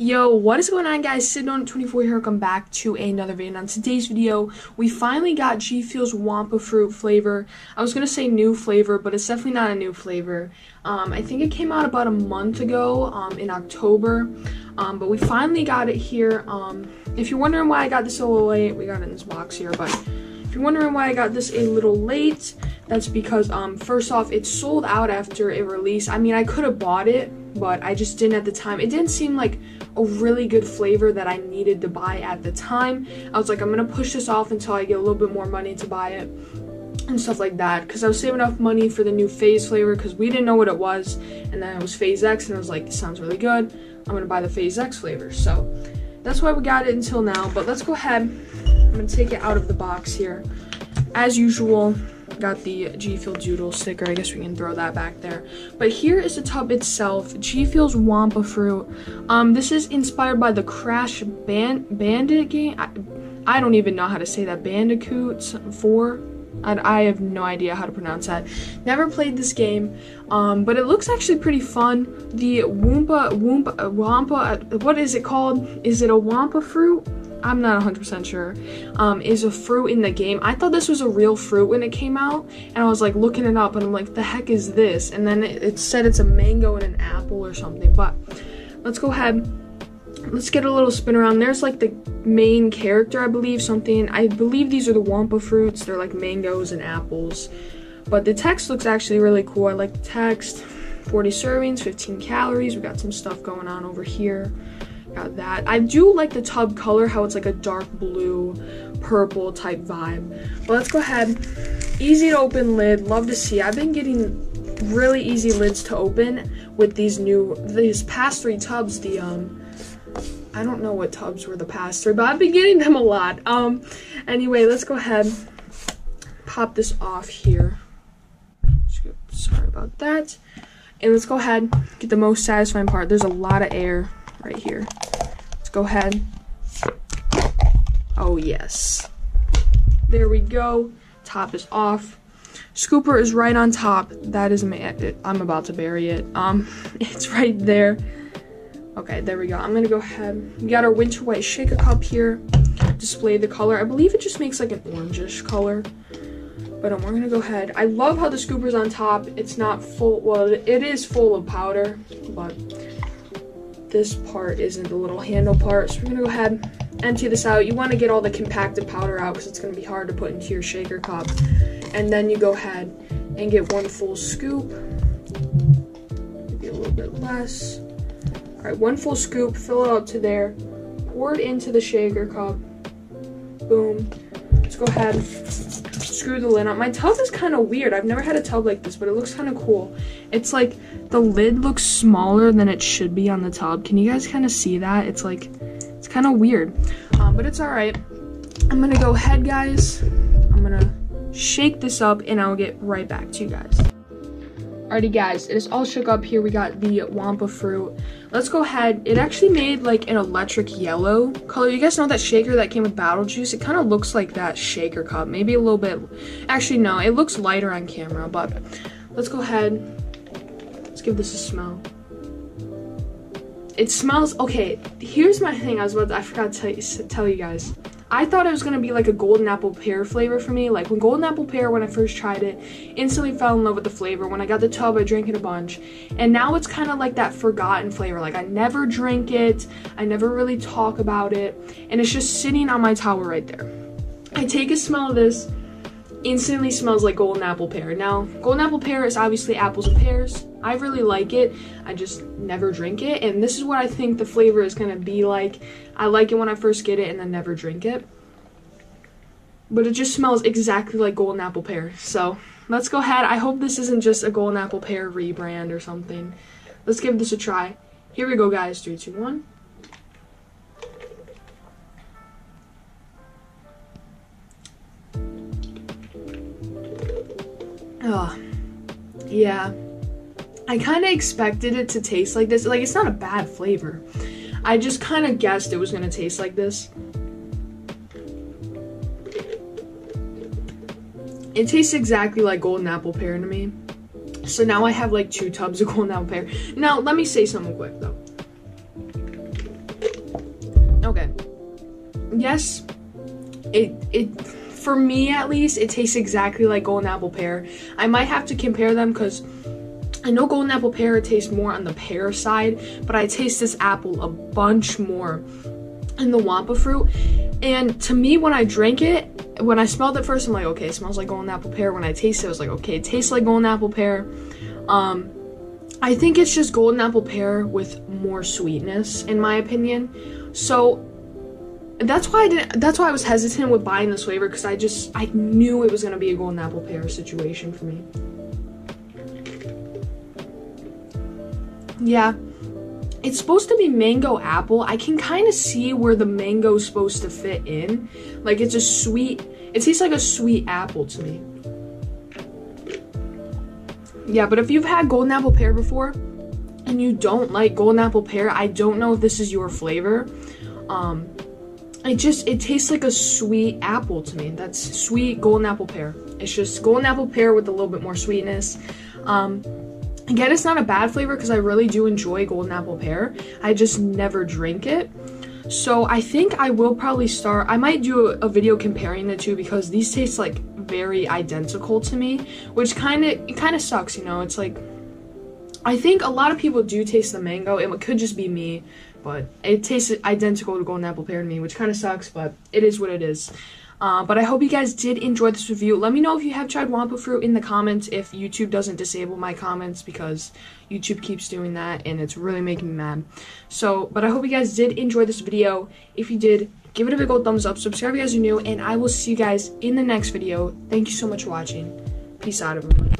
Yo, what is going on guys? Sid24 here, welcome back to another video. And On today's video, we finally got G Fuel's Wumpa Fruit flavor. I was going to say new flavor, but it's definitely not a new flavor. Um, I think it came out about a month ago, um, in October, um, but we finally got it here. Um, if you're wondering why I got this a little late, we got it in this box here, but if you're wondering why I got this a little late, that's because, um, first off, it sold out after it released. I mean, I could have bought it, but I just didn't at the time. It didn't seem like a really good flavor that I needed to buy at the time. I was like, I'm gonna push this off until I get a little bit more money to buy it and stuff like that. Because I was saving enough money for the new FaZe flavor because we didn't know what it was. And then it was FaZe X and I was like sounds really good. I'm gonna buy the FaZe X flavor. So that's why we got it until now. But let's go ahead. I'm gonna take it out of the box here. As usual got the G Fuel Doodle sticker. I guess we can throw that back there. But here is the tub itself. G Fuel's Wumpa Fruit. Um, this is inspired by the Crash Band Bandit game. I, I don't even know how to say that. Bandicoot 4. I, I have no idea how to pronounce that. Never played this game, um, but it looks actually pretty fun. The Wumpa, Wumpa, Wumpa, what is it called? Is it a Wumpa fruit? I'm not 100% sure, um, is a fruit in the game. I thought this was a real fruit when it came out, and I was like looking it up, and I'm like, the heck is this? And then it, it said it's a mango and an apple or something, but let's go ahead. Let's get a little spin around. There's like the main character, I believe, something. I believe these are the Wumpa fruits. They're like mangoes and apples. But the text looks actually really cool. I like the text. 40 servings, 15 calories. We got some stuff going on over here. Got that. I do like the tub color, how it's like a dark blue, purple type vibe. But let's go ahead. Easy to open lid. Love to see. I've been getting really easy lids to open with these new, these past three tubs. The, um, I don't know what tubs were the past three, but I've been getting them a lot. Um, anyway, let's go ahead. Pop this off here. Sorry about that. And let's go ahead, get the most satisfying part. There's a lot of air right here. Let's go ahead. Oh, yes. There we go. Top is off. Scooper is right on top. That is, I'm about to bury it. Um, it's right there. Okay, there we go. I'm gonna go ahead. We got our winter white shaker cup here. Display the color. I believe it just makes like an orangish color. But um, we're gonna go ahead. I love how the scooper's on top. It's not full, well, it is full of powder, but this part isn't the little handle part. So we're gonna go ahead, and empty this out. You wanna get all the compacted powder out because it's gonna be hard to put into your shaker cup. And then you go ahead and get one full scoop. Maybe a little bit less. All right, one full scoop, fill it up to there. Pour it into the shaker cup. Boom. Let's go ahead, screw the lid on. My tub is kind of weird. I've never had a tub like this, but it looks kind of cool. It's like the lid looks smaller than it should be on the tub. Can you guys kind of see that? It's like, it's kind of weird, um, but it's all right. I'm gonna go ahead, guys. I'm gonna shake this up and I'll get right back to you guys. Alrighty guys, it is all shook up here. We got the Wumpa fruit. Let's go ahead. It actually made like an electric yellow color. You guys know that shaker that came with Battle Juice? It kind of looks like that shaker cup. Maybe a little bit. Actually, no. It looks lighter on camera, but let's go ahead. Let's give this a smell. It smells, okay, here's my thing I was about to, I forgot to tell you guys. I thought it was gonna be like a golden apple pear flavor for me. Like when golden apple pear, when I first tried it, instantly fell in love with the flavor. When I got the tub, I drank it a bunch. And now it's kind of like that forgotten flavor. Like I never drink it, I never really talk about it, and it's just sitting on my tower right there. I take a smell of this, instantly smells like golden apple pear. Now, golden apple pear is obviously apples and pears. I really like it. I just never drink it. And this is what I think the flavor is going to be like. I like it when I first get it and then never drink it. But it just smells exactly like golden apple pear. So let's go ahead. I hope this isn't just a golden apple pear rebrand or something. Let's give this a try. Here we go, guys. Three, two, one. Oh, yeah. I kind of expected it to taste like this. Like, it's not a bad flavor. I just kind of guessed it was going to taste like this. It tastes exactly like golden apple pear to me. So now I have like two tubs of golden apple pear. Now, let me say something quick though. Okay. Yes, it it for me at least it tastes exactly like golden apple pear. I might have to compare them because I know golden apple pear tastes more on the pear side, but I taste this apple a bunch more in the Wumpa fruit. And to me, when I drank it, when I smelled it first, I'm like, okay, it smells like golden apple pear. When I tasted it, I was like, okay, it tastes like golden apple pear. Um, I think it's just golden apple pear with more sweetness, in my opinion. So that's why I didn't. That's why I was hesitant with buying this flavor because I just I knew it was gonna be a golden apple pear situation for me. Yeah, it's supposed to be mango apple. I can kind of see where the mango is supposed to fit in. Like it's a sweet, it tastes like a sweet apple to me. Yeah, but if you've had golden apple pear before and you don't like golden apple pear, I don't know if this is your flavor. Um, it just, it tastes like a sweet apple to me. That's sweet golden apple pear. It's just golden apple pear with a little bit more sweetness. Um, Again, it's not a bad flavor because I really do enjoy golden apple pear. I just never drink it. So I think I will probably start, I might do a, video comparing the two because these taste like very identical to me, which kind of, it kind of sucks, you know, it's like, I think a lot of people do taste the mango, it could just be me, but it tastes identical to golden apple pear to me, which kind of sucks, but it is what it is. Uh, but I hope you guys did enjoy this review. Let me know if you have tried Wumpa Fruit in the comments if YouTube doesn't disable my comments because YouTube keeps doing that and it's really making me mad. So, but I hope you guys did enjoy this video. If you did, give it a big old thumbs up, subscribe if you guys are new, and I will see you guys in the next video. Thank you so much for watching. Peace out, everyone.